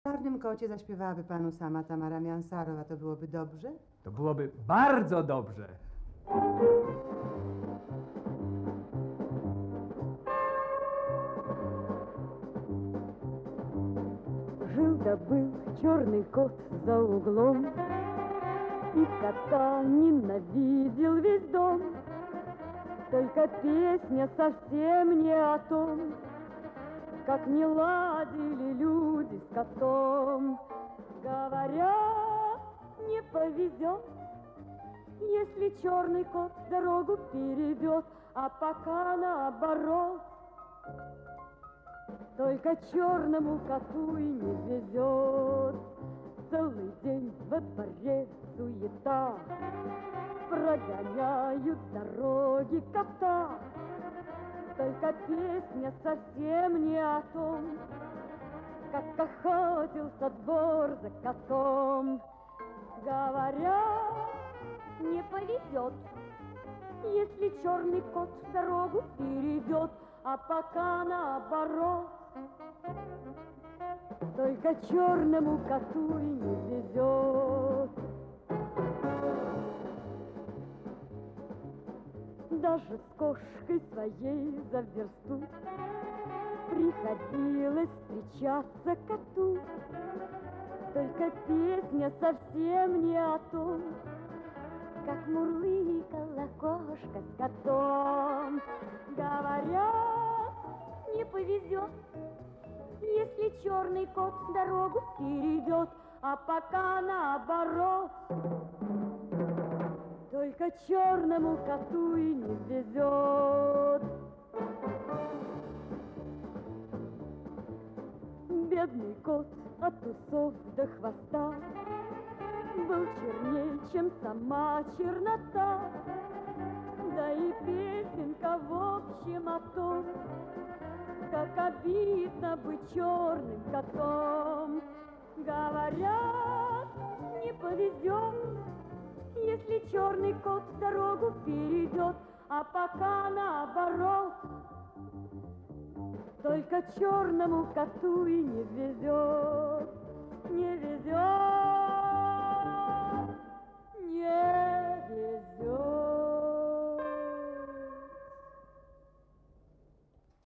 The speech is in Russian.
W czarnym kocie zaśpiewałaby panu sama Tamara Miansarowa, to byłoby dobrze? To byłoby bardzo dobrze. Жил да был черный кот за углом, И кота ненавидел весь дом. Только песня совсем не о том, Как не ладили люди с котом. Говорят, не повезет, Если черный кот дорогу перейдет, А пока наоборот, только черному коту и не везет. Целый день во дворе суета, Прогоняют дороги кота. Только песня совсем не о том, Как охотился двор за котом. Говорят, не повезет, если черный кот дорогу перейдет, а пока наоборот. Только черному коту и не везет. Даже с кошкой своей за версту Приходилось встречаться коту. Только песня совсем не о том, как мурлыкала кошка с котом. Говорят, не повезет, если черный кот дорогу перейдет, а пока наоборот. Только черному коту и не везет. Бедный кот от усов до хвоста был черней, чем сама чернота. Да и песенка в общем о том, как обидно быть черным котом. Говорят, не повезет, если черный кот дорогу перейдет, а пока наоборот. Только черному коту и не везет.